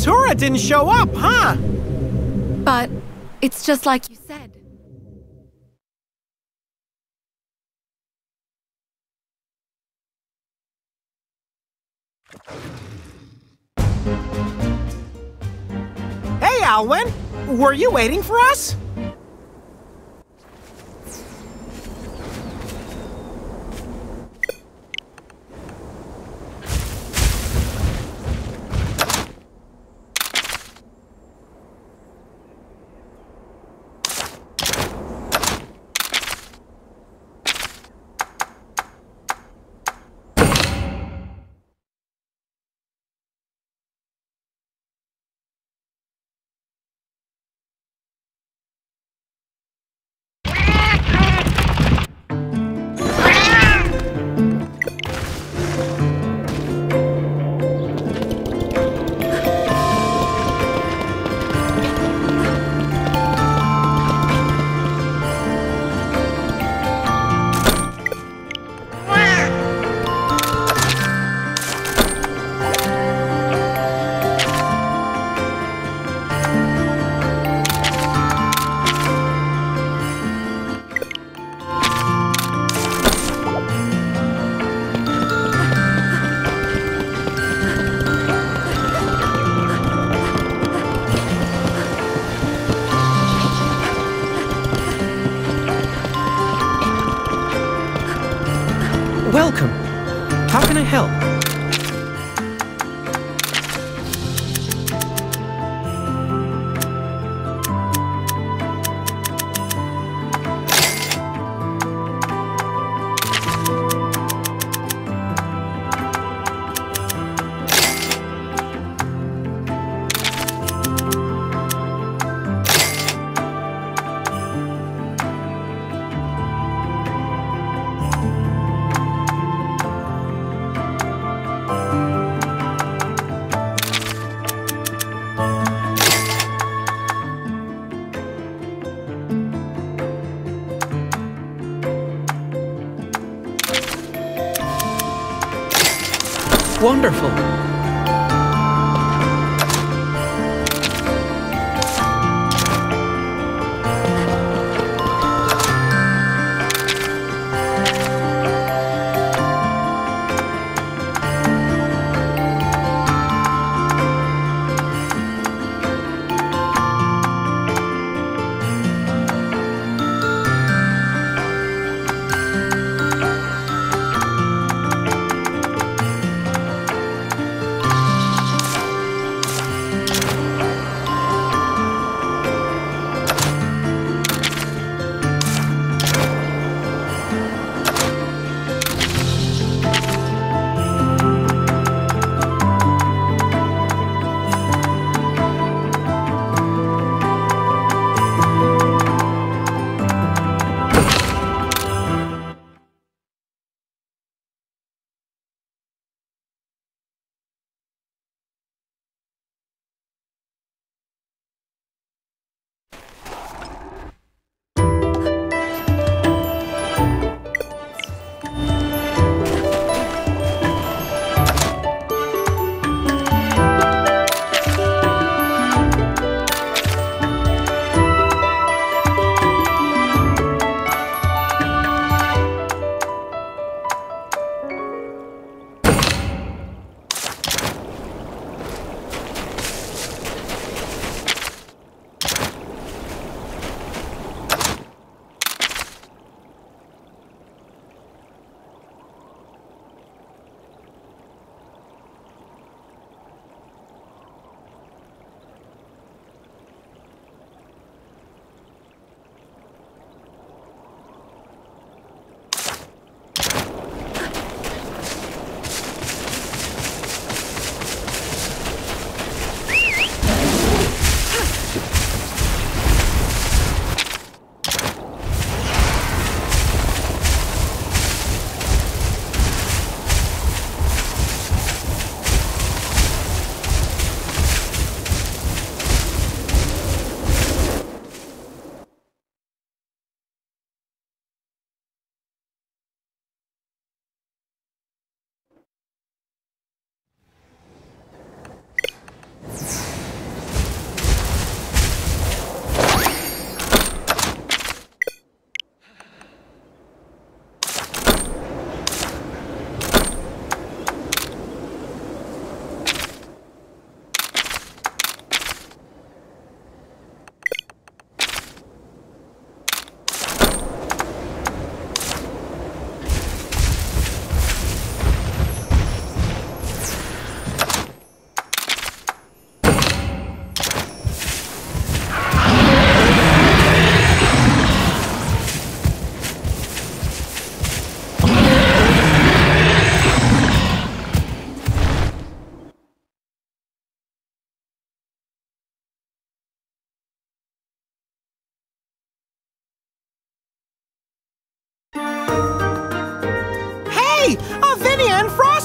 Ultura didn't show up, huh? But it's just like you said. Hey, Alwin! Were you waiting for us?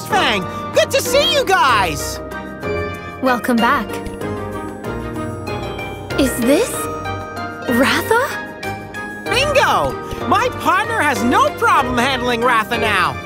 Frostfang! Good to see you guys! Welcome back. Is this Ratha? Bingo! My partner has no problem handling Ratha now.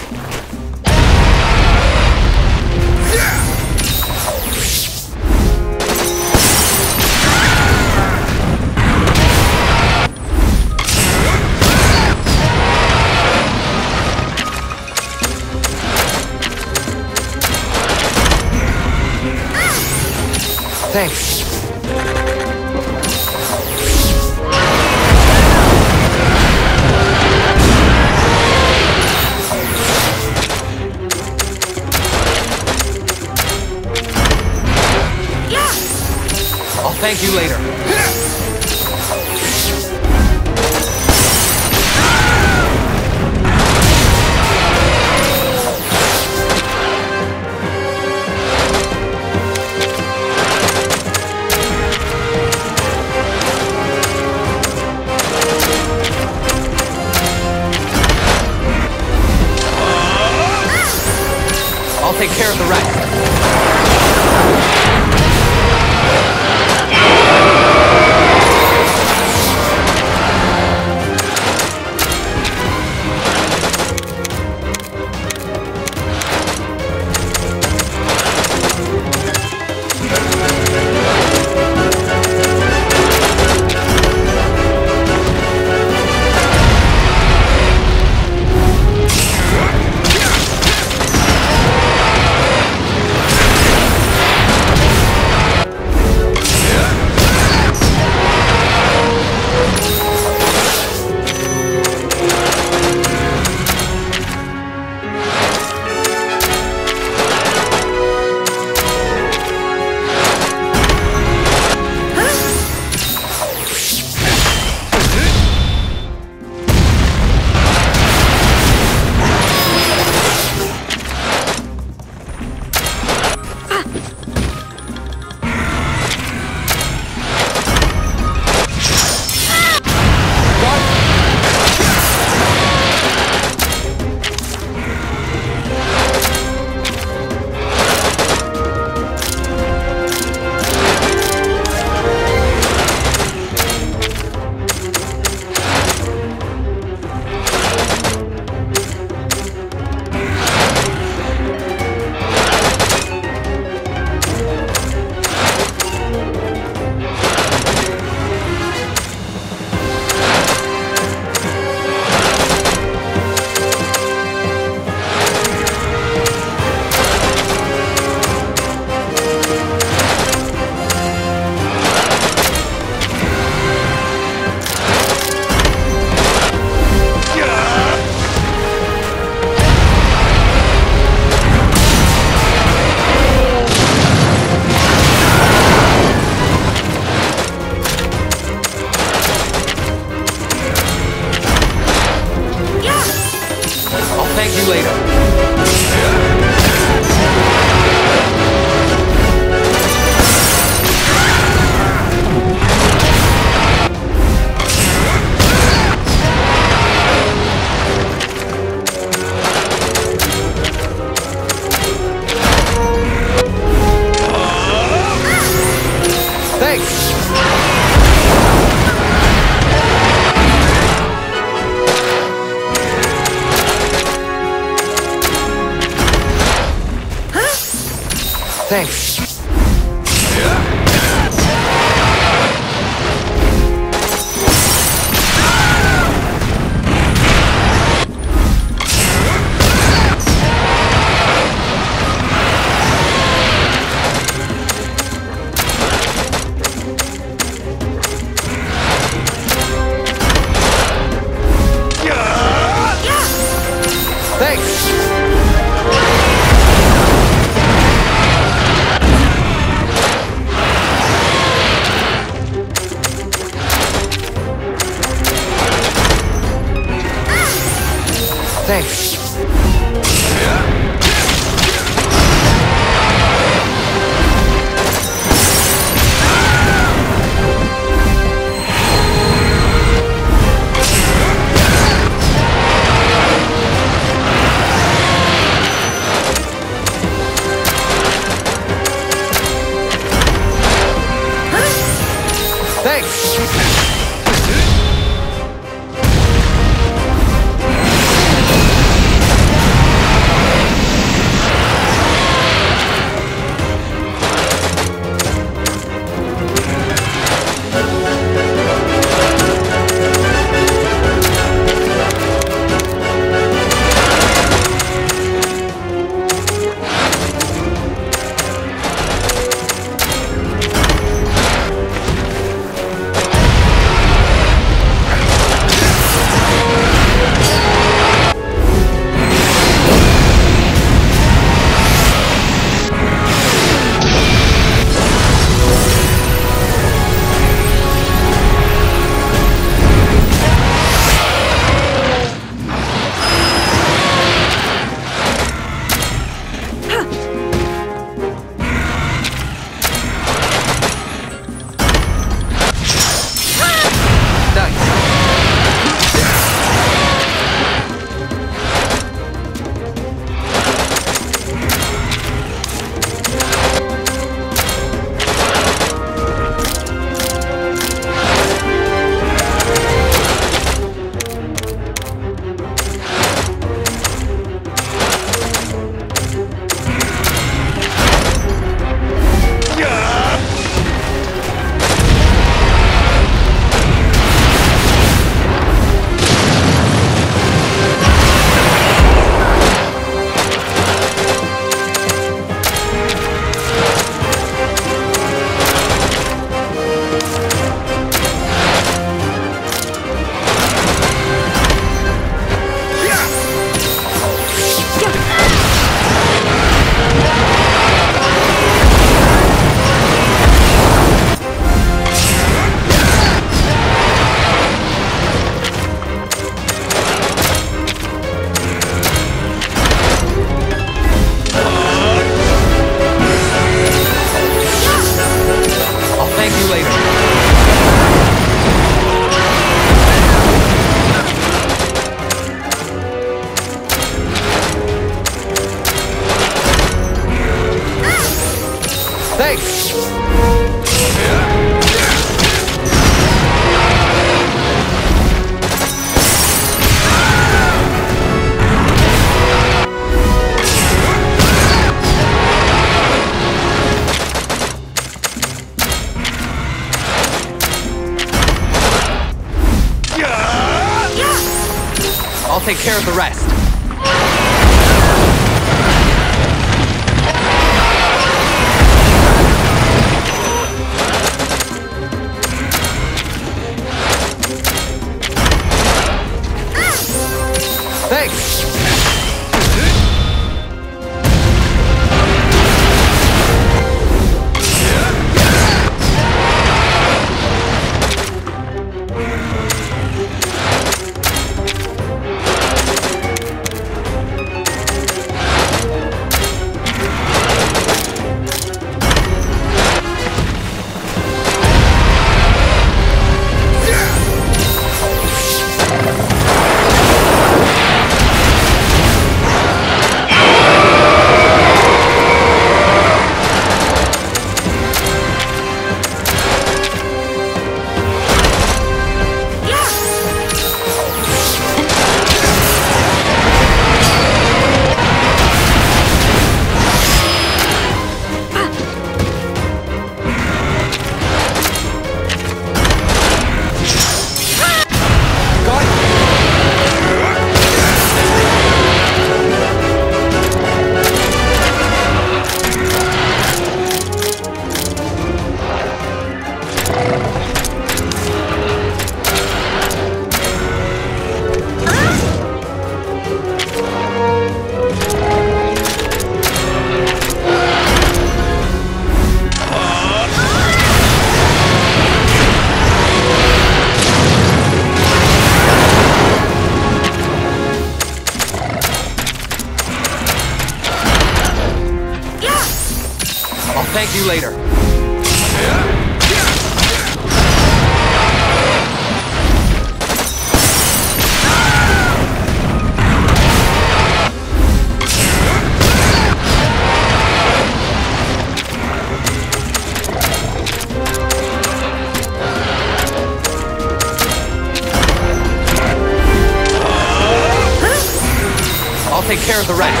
Rest.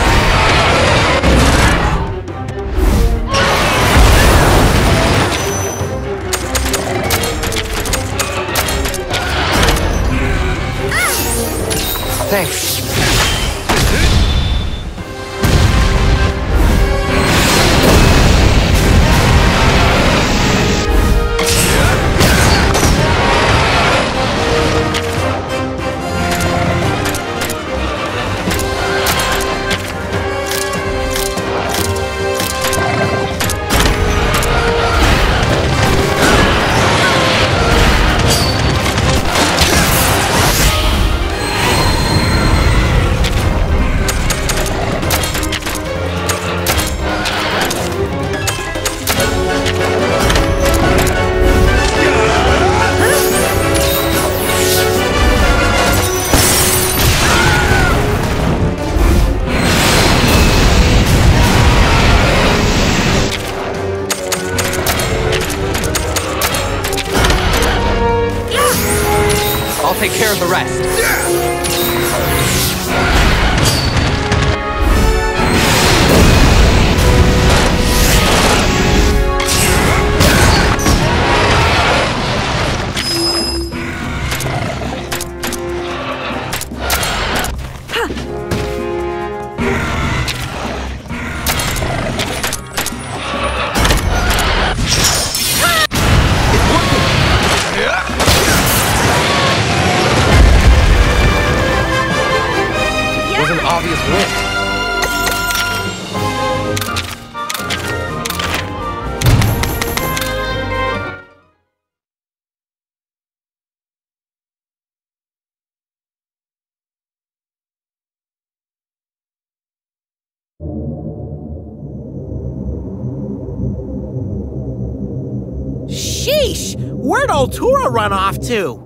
Where'd old Tura run off to?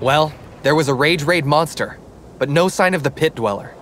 Well, there was a Rage Raid monster, but no sign of the pit dweller.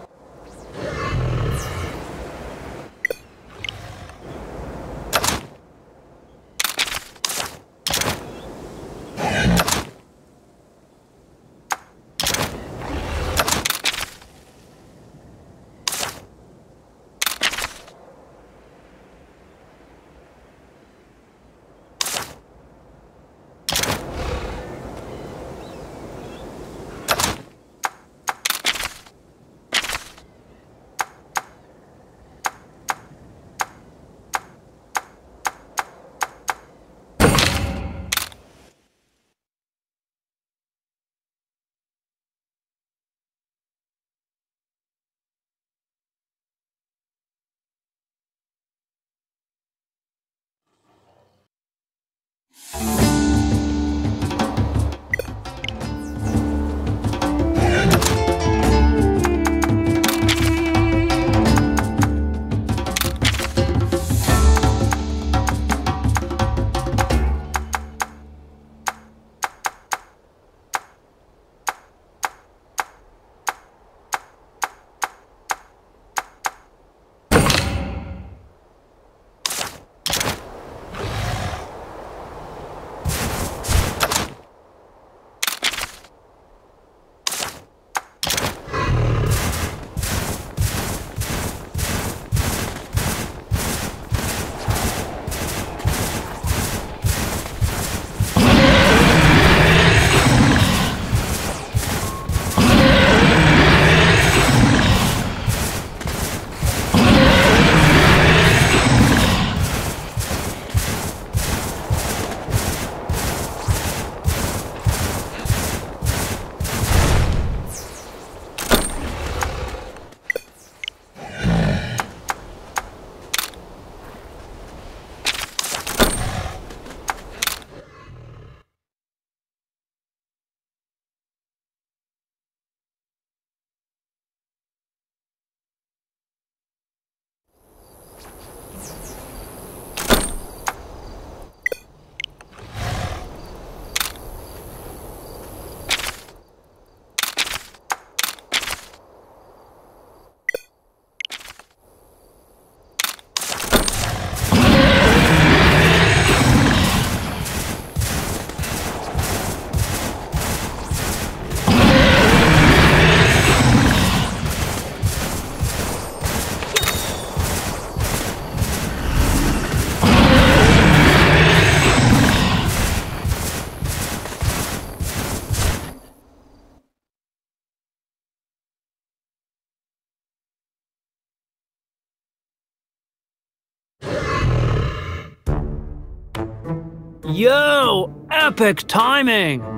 Yo, epic timing!